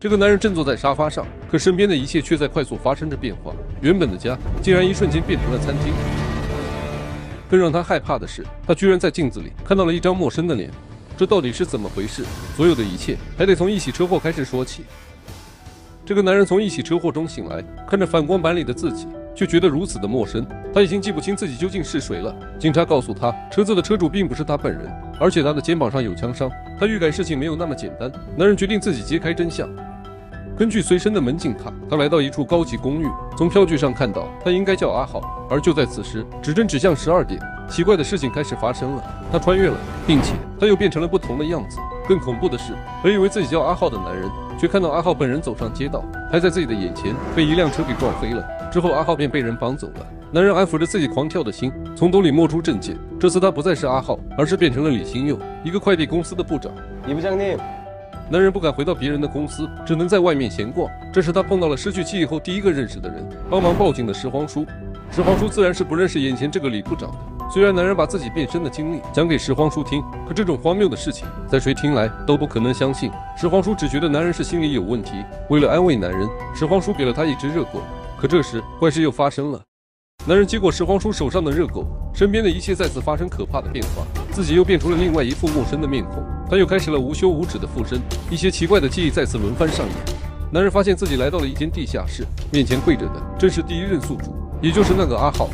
这个男人正坐在沙发上，可身边的一切却在快速发生着变化。原本的家竟然一瞬间变成了餐厅。更让他害怕的是，他居然在镜子里看到了一张陌生的脸。这到底是怎么回事？所有的一切还得从一起车祸开始说起。这个男人从一起车祸中醒来，看着反光板里的自己，却觉得如此的陌生。他已经记不清自己究竟是谁了。警察告诉他，车子的车主并不是他本人，而且他的肩膀上有枪伤。他预感事情没有那么简单。男人决定自己揭开真相。根据随身的门禁卡，他来到一处高级公寓。从票据上看到，他应该叫阿浩。而就在此时，指针指向十二点，奇怪的事情开始发生了。他穿越了，并且他又变成了不同的样子。更恐怖的是，本以为自己叫阿浩的男人，却看到阿浩本人走上街道，还在自己的眼前被一辆车给撞飞了。之后，阿浩便被人绑走了。男人安抚着自己狂跳的心，从兜里摸出证件。这次他不再是阿浩，而是变成了李新佑，一个快递公司的部长。李部长，你。男人不敢回到别人的公司，只能在外面闲逛。这时他碰到了失去记忆后第一个认识的人，帮忙报警的拾荒叔。拾荒叔自然是不认识眼前这个李部长的。虽然男人把自己变身的经历讲给拾荒叔听，可这种荒谬的事情，在谁听来都不可能相信。拾荒叔只觉得男人是心理有问题。为了安慰男人，拾荒叔给了他一只热狗。可这时怪事又发生了。男人接过拾荒叔手上的热狗，身边的一切再次发生可怕的变化，自己又变出了另外一副陌生的面孔。他又开始了无休无止的附身，一些奇怪的记忆再次轮番上演。男人发现自己来到了一间地下室，面前跪着的正是第一任宿主，也就是那个阿浩。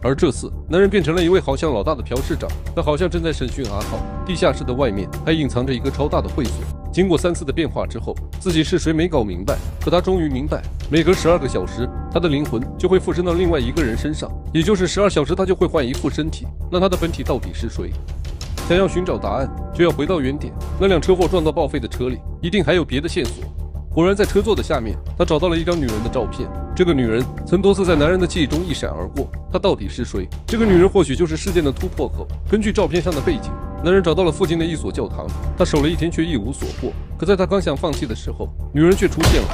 而这次，男人变成了一位好像老大的朴市长，他好像正在审讯阿浩。地下室的外面还隐藏着一个超大的会所。经过三次的变化之后，自己是谁没搞明白，可他终于明白，每隔十二个小时，他的灵魂就会附身到另外一个人身上，也就是十二小时他就会换一副身体。那他的本体到底是谁？想要寻找答案，就要回到原点。那辆车祸撞到报废的车里，一定还有别的线索。果然，在车座的下面，他找到了一张女人的照片。这个女人曾多次在男人的记忆中一闪而过。她到底是谁？这个女人或许就是事件的突破口。根据照片上的背景，男人找到了附近的一所教堂。他守了一天，却一无所获。可在他刚想放弃的时候，女人却出现了。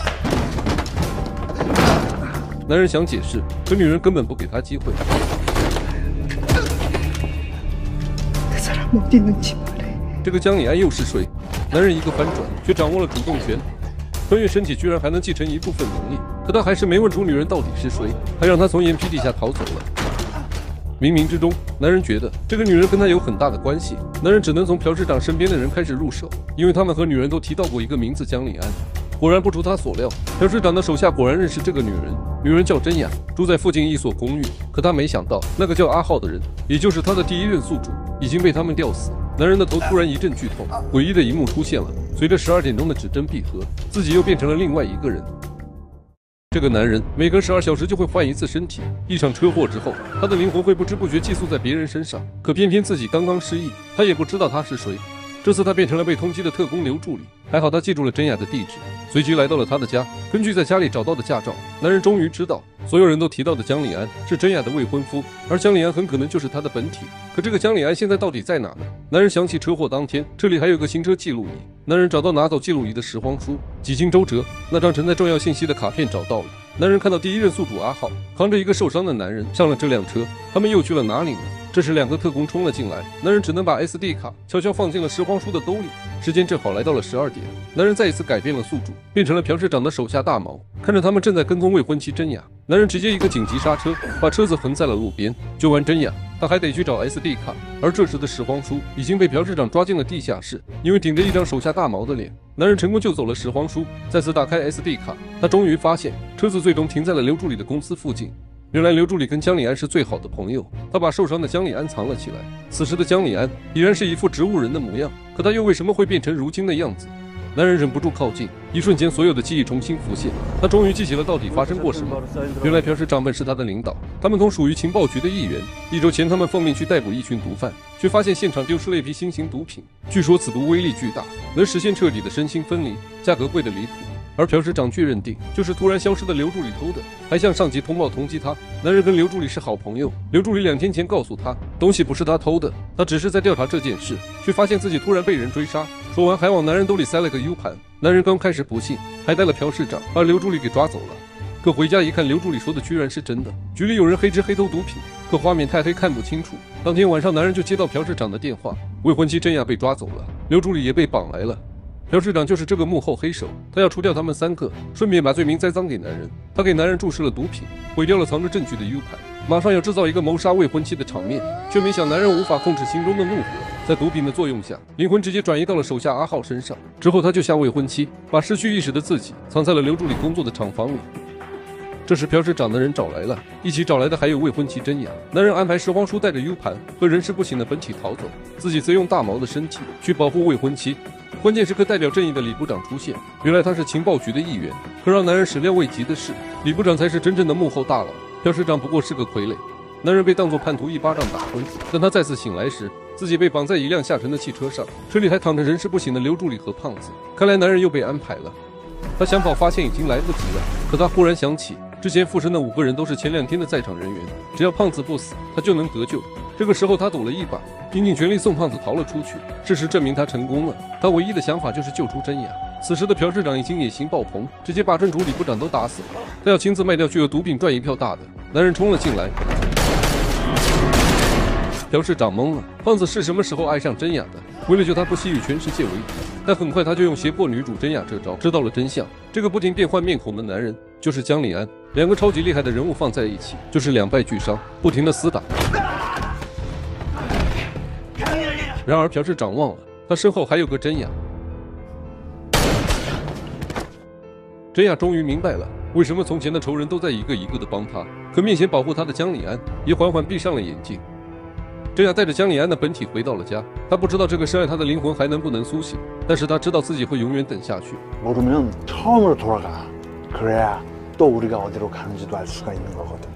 男人想解释，可女人根本不给他机会。这个江里安又是谁？男人一个翻转，却掌握了主动权。穿越身体居然还能继承一部分能力，可他还是没问出女人到底是谁，还让他从眼皮底下逃走了。冥冥之中，男人觉得这个女人跟他有很大的关系。男人只能从朴市长身边的人开始入手，因为他们和女人都提到过一个名字江里安。果然不出他所料，朴市长的手下果然认识这个女人。女人叫真雅，住在附近一所公寓。可他没想到，那个叫阿浩的人，也就是他的第一任宿主，已经被他们吊死。男人的头突然一阵剧痛，诡异的一幕出现了。随着十二点钟的指针闭合，自己又变成了另外一个人。这个男人每隔十二小时就会换一次身体。一场车祸之后，他的灵魂会不知不觉寄宿在别人身上，可偏偏自己刚刚失忆，他也不知道他是谁。这次他变成了被通缉的特工刘助理，还好他记住了真雅的地址，随即来到了他的家。根据在家里找到的驾照，男人终于知道，所有人都提到的江里安是真雅的未婚夫，而江里安很可能就是他的本体。可这个江里安现在到底在哪呢？男人想起车祸当天，这里还有个行车记录仪。男人找到拿走记录仪的拾荒叔，几经周折，那张承载重要信息的卡片找到了。男人看到第一任宿主阿浩扛着一个受伤的男人上了这辆车，他们又去了哪里呢？这时，两个特工冲了进来，男人只能把 SD 卡悄悄放进了拾荒叔的兜里。时间正好来到了十二点，男人再一次改变了宿主，变成了朴市长的手下大毛。看着他们正在跟踪未婚妻真雅，男人直接一个紧急刹车，把车子横在了路边。救完真雅，他还得去找 SD 卡。而这时的拾荒叔已经被朴市长抓进了地下室，因为顶着一张手下大毛的脸，男人成功救走了拾荒叔。再次打开 SD 卡，他终于发现车子最终停在了刘助理的公司附近。原来刘助理跟江里安是最好的朋友，他把受伤的江里安藏了起来。此时的江里安已然是一副植物人的模样，可他又为什么会变成如今的样子？男人忍不住靠近，一瞬间，所有的记忆重新浮现。他终于记起了到底发生过什么。原来朴市长本是他的领导，他们同属于情报局的一员。一周前，他们奉命去逮捕一群毒贩，却发现现场丢失了一批新型毒品。据说此毒威力巨大，能实现彻底的身心分离，价格贵得离谱。而朴市长却认定就是突然消失的刘助理偷的，还向上级通报通缉他。男人跟刘助理是好朋友，刘助理两天前告诉他东西不是他偷的，他只是在调查这件事，却发现自己突然被人追杀。说完还往男人兜里塞了个 U 盘。男人刚开始不信，还带了朴市长把刘助理给抓走了。可回家一看，刘助理说的居然是真的，局里有人黑吃黑偷毒品，可画面太黑看不清楚。当天晚上，男人就接到朴市长的电话，未婚妻真雅被抓走了，刘助理也被绑来了。朴市长就是这个幕后黑手，他要除掉他们三个，顺便把罪名栽赃给男人。他给男人注射了毒品，毁掉了藏着证据的 U 盘，马上要制造一个谋杀未婚妻的场面，却没想男人无法控制心中的怒火，在毒品的作用下，灵魂直接转移到了手下阿浩身上。之后他救下未婚妻把失去意识的自己藏在了刘助理工作的厂房里。这时，朴市长的人找来了，一起找来的还有未婚妻真雅。男人安排拾荒叔带着 U 盘和人事不省的本体逃走，自己则用大毛的身体去保护未婚妻。关键时刻，代表正义的李部长出现，原来他是情报局的一员。可让男人始料未及的是，李部长才是真正的幕后大佬，朴市长不过是个傀儡。男人被当作叛徒一巴掌打昏，等他再次醒来时，自己被绑在一辆下沉的汽车上，车里还躺着人事不省的刘助理和胖子。看来男人又被安排了。他想跑，发现已经来不及了。可他忽然想起。之前附身的五个人都是前两天的在场人员，只要胖子不死，他就能得救。这个时候他赌了一把，拼尽全力送胖子逃了出去。事实证明他成功了。他唯一的想法就是救出真雅。此时的朴市长已经野心爆棚，直接把正主李部长都打死了。他要亲自卖掉具有毒品赚一票大的。男人冲了进来，朴市长懵了。胖子是什么时候爱上真雅的？为了救他，不惜与全世界为敌。但很快他就用胁迫女主真雅这招，知道了真相。这个不停变换面孔的男人就是江里安。两个超级厉害的人物放在一起，就是两败俱伤，不停的厮打。然而朴市长忘了，他身后还有个真雅。真雅终于明白了，为什么从前的仇人都在一个一个的帮他，可面前保护他的江里安也缓缓闭上了眼睛。真雅带着江里安的本体回到了家，他不知道这个深爱他的灵魂还能不能苏醒，但是他知道自己会永远等下去。모르면처음으로돌아가그래야 또 우리가 어디로 가는지도 알 수가 있는 거거든.